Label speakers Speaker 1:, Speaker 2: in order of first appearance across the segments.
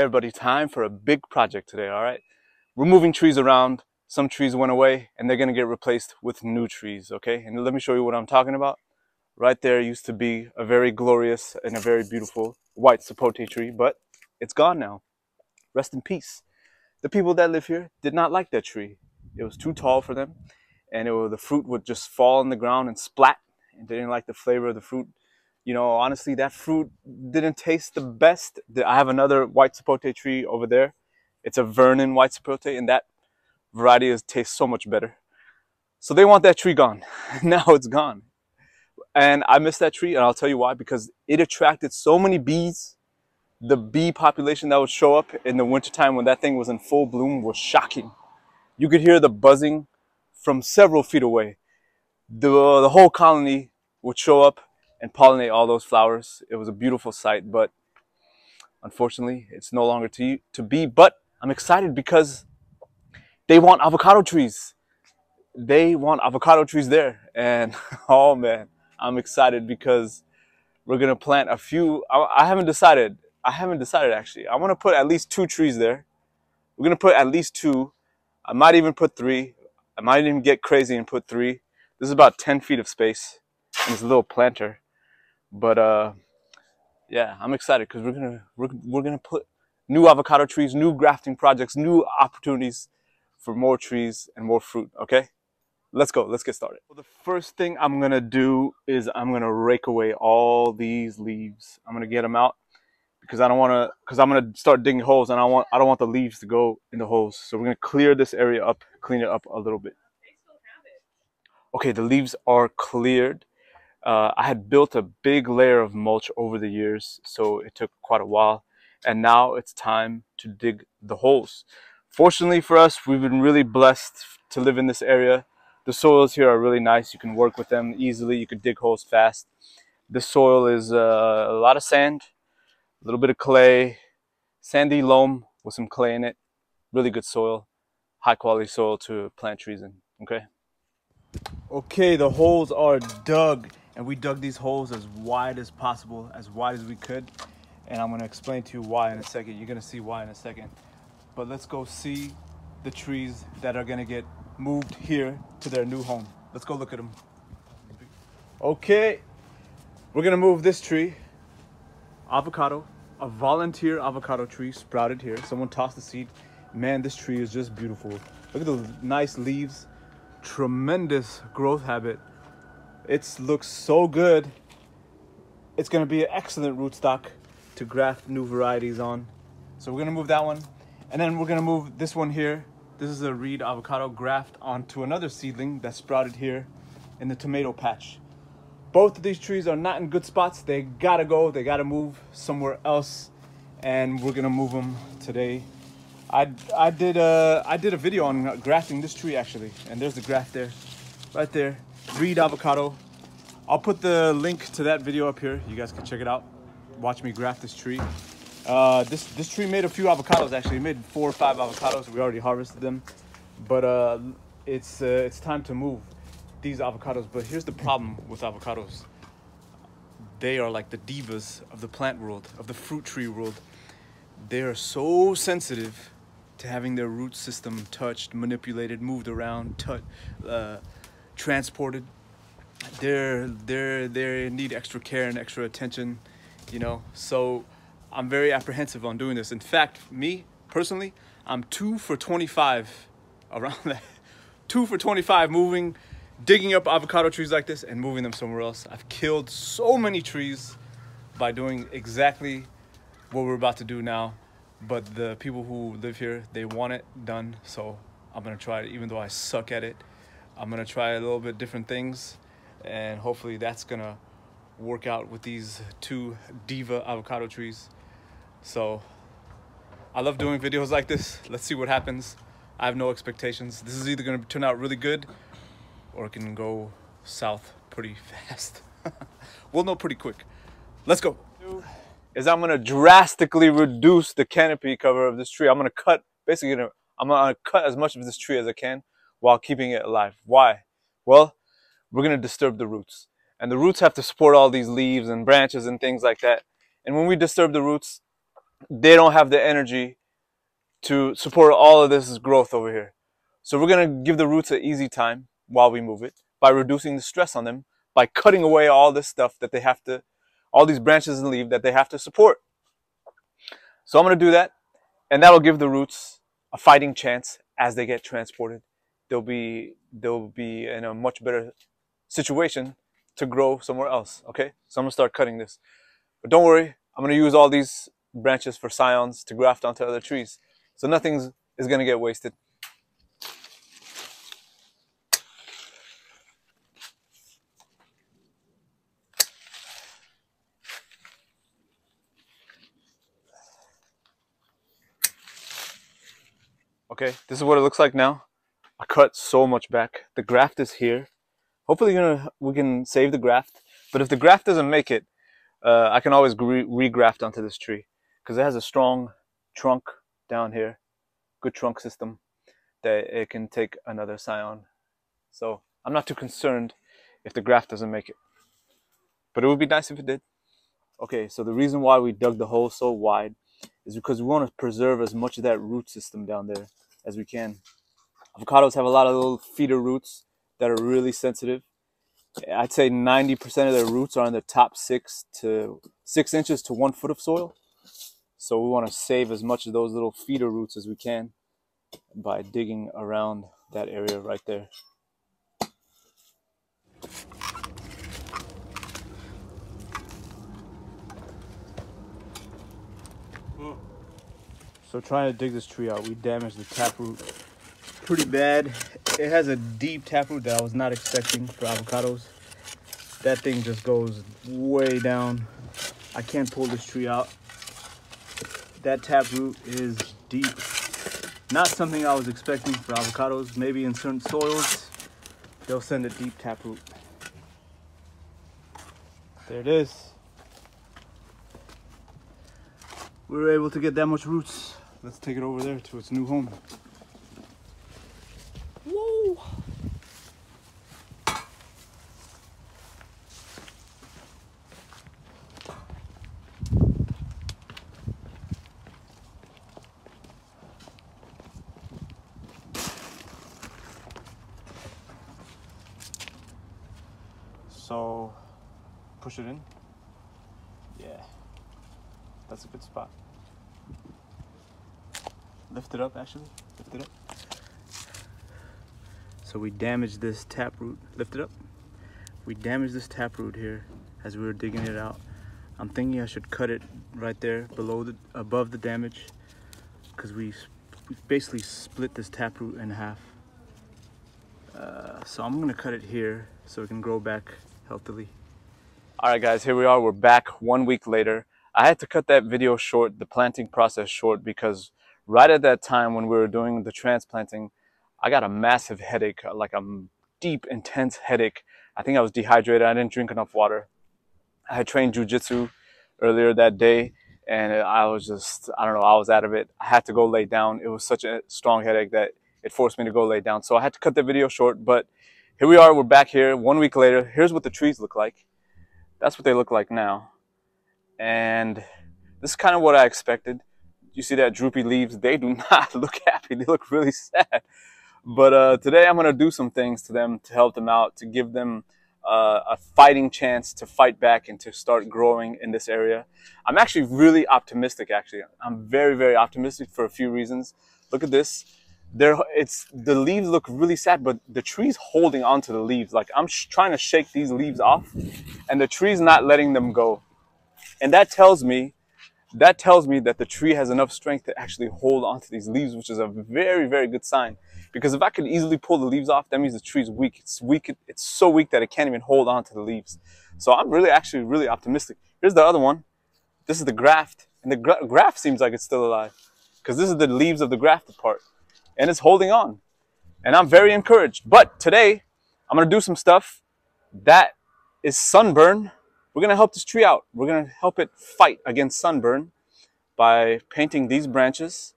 Speaker 1: Hey everybody, time for a big project today, all right? We're moving trees around. Some trees went away and they're gonna get replaced with new trees, okay? And let me show you what I'm talking about. Right there used to be a very glorious and a very beautiful white sapote tree, but it's gone now. Rest in peace. The people that live here did not like that tree. It was too tall for them and it the fruit would just fall on the ground and splat and they didn't like the flavor of the fruit you know, honestly, that fruit didn't taste the best. I have another white sapote tree over there. It's a Vernon white sapote, and that variety is, tastes so much better. So they want that tree gone. now it's gone. And I miss that tree, and I'll tell you why. Because it attracted so many bees. The bee population that would show up in the wintertime when that thing was in full bloom was shocking. You could hear the buzzing from several feet away. The, the whole colony would show up and pollinate all those flowers. It was a beautiful sight, but unfortunately, it's no longer to, to be. But I'm excited because they want avocado trees. They want avocado trees there. And oh man, I'm excited because we're gonna plant a few. I, I haven't decided. I haven't decided actually. I want to put at least two trees there. We're gonna put at least two. I might even put three. I might even get crazy and put three. This is about 10 feet of space. And this little planter. But uh, yeah, I'm excited because we're gonna we're, we're gonna put new avocado trees, new grafting projects, new opportunities for more trees and more fruit. Okay, let's go. Let's get started. Well, the first thing I'm gonna do is I'm gonna rake away all these leaves. I'm gonna get them out because I don't want to because I'm gonna start digging holes and I want I don't want the leaves to go in the holes. So we're gonna clear this area up, clean it up a little bit. Okay, the leaves are cleared uh, I had built a big layer of mulch over the years, so it took quite a while. And now it's time to dig the holes. Fortunately for us, we've been really blessed to live in this area. The soils here are really nice. You can work with them easily. You can dig holes fast. The soil is uh, a lot of sand, a little bit of clay, sandy loam with some clay in it. Really good soil, high quality soil to plant trees in, okay? Okay, the holes are dug and we dug these holes as wide as possible, as wide as we could. And I'm gonna explain to you why in a second. You're gonna see why in a second. But let's go see the trees that are gonna get moved here to their new home. Let's go look at them. Okay, we're gonna move this tree, avocado, a volunteer avocado tree sprouted here. Someone tossed the seed. Man, this tree is just beautiful. Look at those nice leaves, tremendous growth habit it looks so good. It's gonna be an excellent rootstock to graft new varieties on. So we're gonna move that one. And then we're gonna move this one here. This is a reed avocado graft onto another seedling that sprouted here in the tomato patch. Both of these trees are not in good spots. They gotta go, they gotta move somewhere else. And we're gonna move them today. I, I, did a, I did a video on grafting this tree actually. And there's the graft there, right there. Reed avocado. I'll put the link to that video up here. You guys can check it out. Watch me graft this tree. Uh, this this tree made a few avocados actually. It made four or five avocados. We already harvested them, but uh, it's uh, it's time to move these avocados. But here's the problem with avocados. They are like the divas of the plant world, of the fruit tree world. They are so sensitive to having their root system touched, manipulated, moved around, touched. Uh, transported. They're they're they need extra care and extra attention, you know. So I'm very apprehensive on doing this. In fact, me personally, I'm two for 25 around that. Two for 25 moving, digging up avocado trees like this and moving them somewhere else. I've killed so many trees by doing exactly what we're about to do now. But the people who live here, they want it done. So I'm gonna try it even though I suck at it. I'm gonna try a little bit different things and hopefully that's gonna work out with these two diva avocado trees. So I love doing videos like this. Let's see what happens. I have no expectations. This is either gonna turn out really good or it can go south pretty fast. we'll know pretty quick. Let's go. Is I'm gonna drastically reduce the canopy cover of this tree. I'm gonna cut, basically, I'm gonna cut as much of this tree as I can while keeping it alive. Why? Well, we're going to disturb the roots. And the roots have to support all these leaves and branches and things like that. And when we disturb the roots, they don't have the energy to support all of this growth over here. So we're going to give the roots an easy time while we move it by reducing the stress on them, by cutting away all this stuff that they have to, all these branches and leaves that they have to support. So I'm going to do that, and that'll give the roots a fighting chance as they get transported. They'll be they'll be in a much better situation to grow somewhere else. Okay, so I'm gonna start cutting this, but don't worry, I'm gonna use all these branches for scions to graft onto other trees, so nothing is gonna get wasted. Okay, this is what it looks like now. I cut so much back. The graft is here. Hopefully gonna, we can save the graft. But if the graft doesn't make it, uh, I can always re regraft onto this tree because it has a strong trunk down here, good trunk system that it can take another scion. So I'm not too concerned if the graft doesn't make it. But it would be nice if it did. Okay, so the reason why we dug the hole so wide is because we want to preserve as much of that root system down there as we can. Avocados have a lot of little feeder roots that are really sensitive. I'd say 90% of their roots are in the top six to six inches to one foot of soil. So we want to save as much of those little feeder roots as we can by digging around that area right there. So trying to dig this tree out, we damaged the taproot pretty bad. It has a deep taproot that I was not expecting for avocados. That thing just goes way down. I can't pull this tree out. That taproot is deep. Not something I was expecting for avocados. Maybe in certain soils, they'll send a deep taproot. There it is. We were able to get that much roots let's take it over there to its new home. So, push it in. Yeah, that's a good spot. Lift it up, actually. Lift it up. So we damaged this taproot. Lift it up. We damaged this taproot here as we were digging it out. I'm thinking I should cut it right there below the, above the damage because we, basically split this taproot in half. Uh, so I'm gonna cut it here so it can grow back healthily. All right guys, here we are. We're back one week later. I had to cut that video short, the planting process short because right at that time when we were doing the transplanting, I got a massive headache, uh, like a deep, intense headache. I think I was dehydrated. I didn't drink enough water. I had trained jujitsu earlier that day and I was just, I don't know, I was out of it. I had to go lay down. It was such a strong headache that it forced me to go lay down. So I had to cut the video short, but here we are. We're back here one week later. Here's what the trees look like. That's what they look like now. And this is kind of what I expected you see that droopy leaves, they do not look happy. They look really sad. But uh, today I'm going to do some things to them to help them out, to give them uh, a fighting chance to fight back and to start growing in this area. I'm actually really optimistic, actually. I'm very, very optimistic for a few reasons. Look at this. There, it's the leaves look really sad, but the tree's holding onto the leaves. Like I'm trying to shake these leaves off, and the tree's not letting them go. And that tells me that tells me that the tree has enough strength to actually hold onto these leaves, which is a very, very good sign. Because if I could easily pull the leaves off, that means the tree is weak. It's weak. It's so weak that it can't even hold on to the leaves. So I'm really, actually, really optimistic. Here's the other one. This is the graft, and the gra graft seems like it's still alive because this is the leaves of the grafted part, and it's holding on. And I'm very encouraged. But today, I'm gonna do some stuff that is sunburn we're going to help this tree out. We're going to help it fight against sunburn by painting these branches.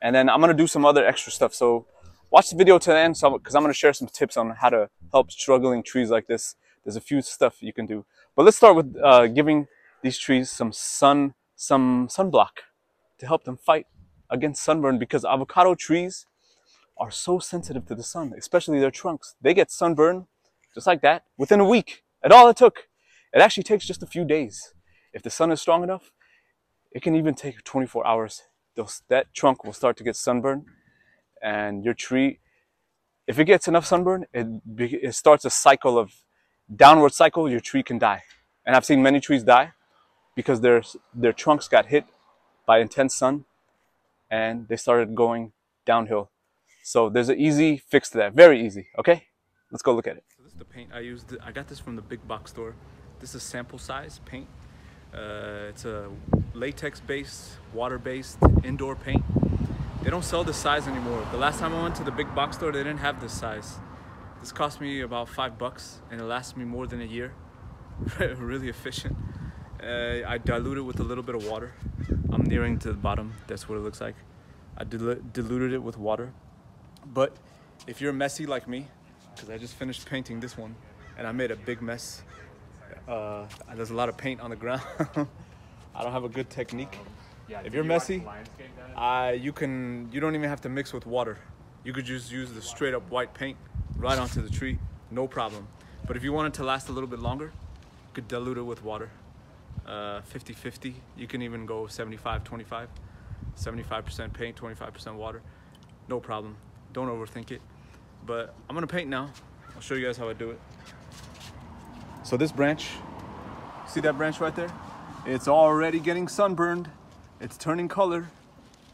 Speaker 1: And then I'm going to do some other extra stuff. So watch the video to the end because I'm going to share some tips on how to help struggling trees like this. There's a few stuff you can do. But let's start with uh, giving these trees some sun, some sunblock.
Speaker 2: to help them fight against sunburn because avocado trees are so sensitive to the sun, especially their trunks. They get sunburn just like that within a week. And all it took. It actually takes just a few days. If the sun is strong enough, it can even take 24 hours. Those, that trunk will start to get sunburned and your tree, if it gets enough sunburn, it, it starts a cycle of downward cycle, your tree can die. And I've seen many trees die because their, their trunks got hit by intense sun and they started going downhill. So there's an easy fix to that, very easy, okay? Let's go look at it.
Speaker 1: So this is the paint I used. I got this from the big box store. This is sample size paint. Uh, it's a latex based, water based indoor paint. They don't sell this size anymore. The last time I went to the big box store, they didn't have this size. This cost me about five bucks and it lasts me more than a year. really efficient. Uh, I dilute it with a little bit of water. I'm nearing to the bottom. That's what it looks like. I dil diluted it with water. But if you're messy like me, because I just finished painting this one and I made a big mess. Uh, there's a lot of paint on the ground. I don't have a good technique. Yeah, if you're you messy, uh, you can you don't even have to mix with water. You could just use the straight up white paint right onto the tree, no problem. But if you want it to last a little bit longer, you could dilute it with water. 50-50, uh, you can even go 75-25. 75% paint, 25% water. No problem. Don't overthink it. But I'm gonna paint now. I'll show you guys how I do it. So this branch, see that branch right there? It's already getting sunburned. It's turning color.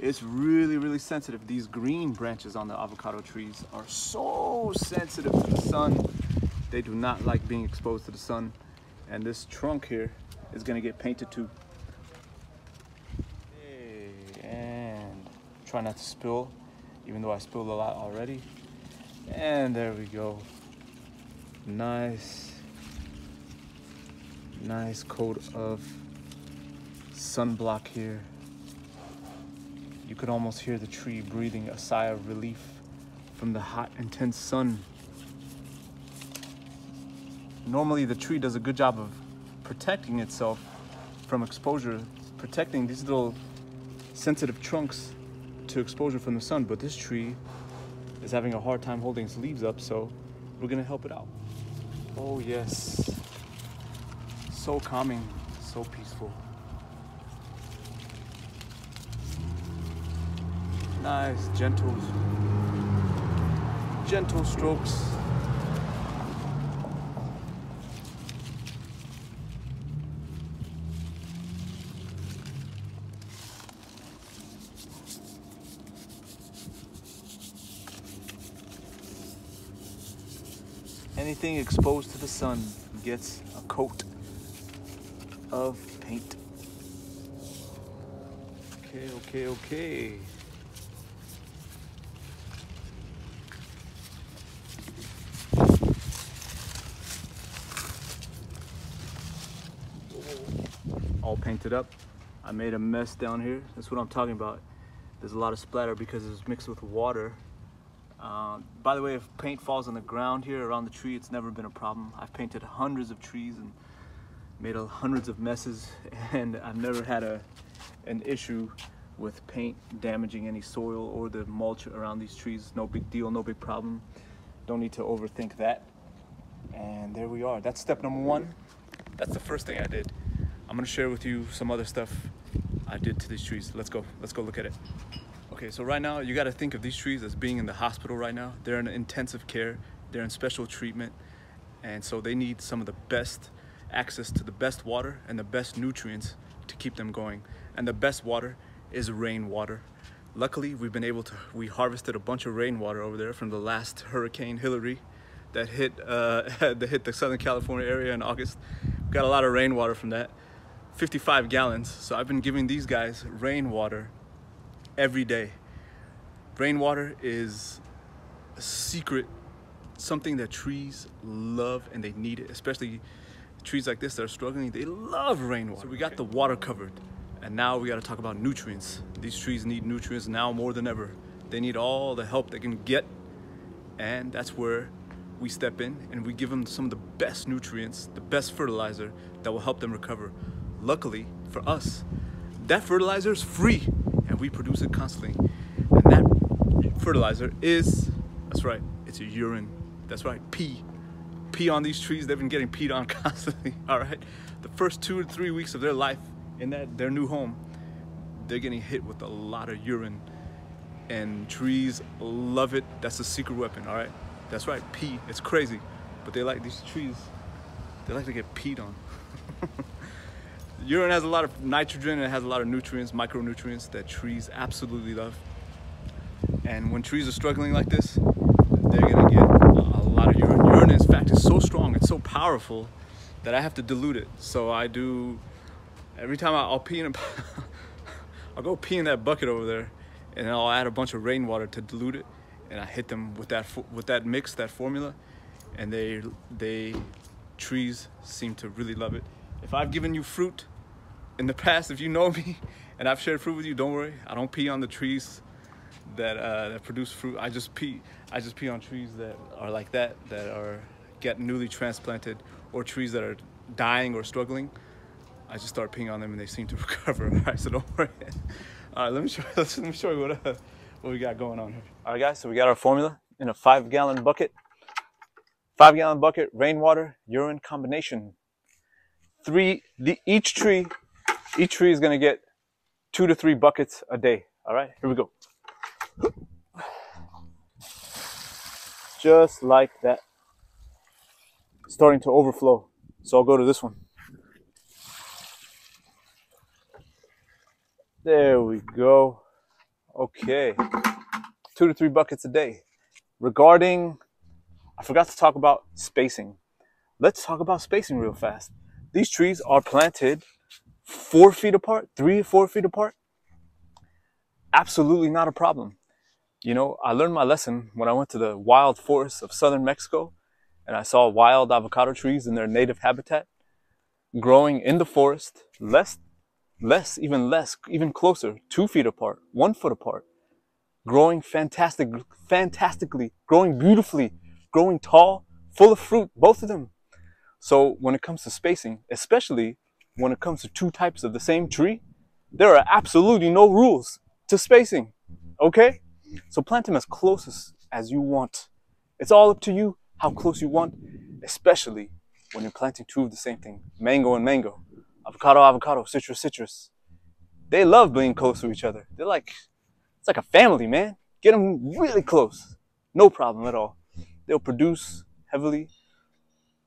Speaker 1: It's really, really sensitive. These green branches on the avocado trees are so sensitive to the sun. They do not like being exposed to the sun. And this trunk here is gonna get painted too. And try not to spill, even though I spilled a lot already. And there we go. Nice, nice coat of sunblock here. Could almost hear the tree breathing a sigh of relief from the hot, intense sun. Normally the tree does a good job of protecting itself from exposure, protecting these little sensitive trunks to exposure from the sun, but this tree is having a hard time holding its leaves up, so we're gonna help it out. Oh yes, so calming, so peaceful. Nice, gentle, gentle strokes. Anything exposed to the sun gets a coat of paint. Okay, okay, okay. All painted up. I made a mess down here. That's what I'm talking about. There's a lot of splatter because it's mixed with water uh, by the way, if paint falls on the ground here around the tree, it's never been a problem. I've painted hundreds of trees and made a, hundreds of messes and I've never had a an issue with paint damaging any soil or the mulch around these trees. No big deal, no big problem. Don't need to overthink that. And there we are. That's step number one. That's the first thing I did. I'm gonna share with you some other stuff I did to these trees. Let's go. Let's go look at it. Okay, so right now you got to think of these trees as being in the hospital right now. They're in intensive care, they're in special treatment, and so they need some of the best access to the best water and the best nutrients to keep them going. And the best water is rainwater. Luckily, we've been able to, we harvested a bunch of rainwater over there from the last Hurricane Hilary that hit, uh, that hit the Southern California area in August. We got a lot of rainwater from that, 55 gallons. So I've been giving these guys rainwater every day. Rainwater is a secret, something that trees love and they need it, especially trees like this that are struggling, they love rainwater. So we got the water covered and now we gotta talk about nutrients. These trees need nutrients now more than ever. They need all the help they can get and that's where we step in and we give them some of the best nutrients, the best fertilizer that will help them recover. Luckily for us, that fertilizer is free.
Speaker 3: And we produce it constantly. And that fertilizer is, that's right, it's a urine. That's right, pee. Pee on these trees, they've been getting peed on constantly, all right? The first two or three weeks of their life in that their new home, they're getting hit with a lot of urine. And trees love it. That's a secret weapon, all right? That's right, pee. It's crazy. But they like these trees, they like to get peed on. Urine has a lot of nitrogen and it has a lot of nutrients, micronutrients that trees absolutely love. And when trees are struggling like this, they're gonna get a lot of urine. Urine, in fact, is so strong, it's so powerful that I have to dilute it. So I do, every time I'll pee in a, I'll go pee in that bucket over there and I'll add a bunch of rainwater to dilute it. And I hit them with that, with that mix, that formula. And they, they, trees seem to really love it. If I've given you fruit in the past, if you know me and I've shared fruit with you, don't worry. I don't pee on the trees that uh, that produce fruit. I just pee. I just pee on trees that are like that, that are get newly transplanted, or trees that are dying or struggling. I just start peeing on them and they seem to recover. All right, so don't worry. All right, let me show. Let me show you what uh, what we got going on here.
Speaker 1: All right, guys. So we got our formula in a five-gallon bucket. Five-gallon bucket, rainwater, urine combination. Three. The each tree each tree is going to get two to three buckets a day. All right, here we go. Just like that. Starting to overflow. So I'll go to this one. There we go. Okay. Two to three buckets a day. Regarding, I forgot to talk about spacing. Let's talk about spacing real fast. These trees are planted four feet apart, three, four feet apart, absolutely not a problem. You know, I learned my lesson when I went to the wild forests of southern Mexico and I saw wild avocado trees in their native habitat growing in the forest, less, less, even less, even closer, two feet apart, one foot apart, growing fantastic, fantastically, growing beautifully, growing tall, full of fruit, both of them. So when it comes to spacing, especially when it comes to two types of the same tree, there are absolutely no rules to spacing. Okay? So plant them as close as, as you want. It's all up to you how close you want, especially when you're planting two of the same thing. Mango and mango. Avocado, avocado, citrus, citrus. They love being close to each other. They're like, it's like a family, man. Get them really close. No problem at all. They'll produce heavily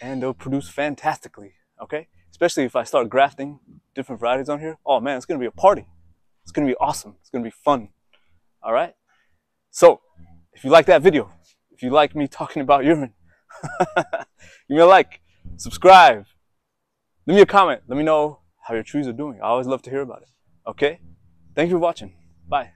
Speaker 1: and they'll produce fantastically. Okay? Especially if I start grafting different varieties on here. Oh man, it's to be a party. It's to be awesome. It's to be fun. All right. So if you like that video, if you like me talking about urine, give me a like, subscribe, leave me a comment. Let me know how your trees are doing. I always love to hear about it. Okay. Thank you for watching. Bye.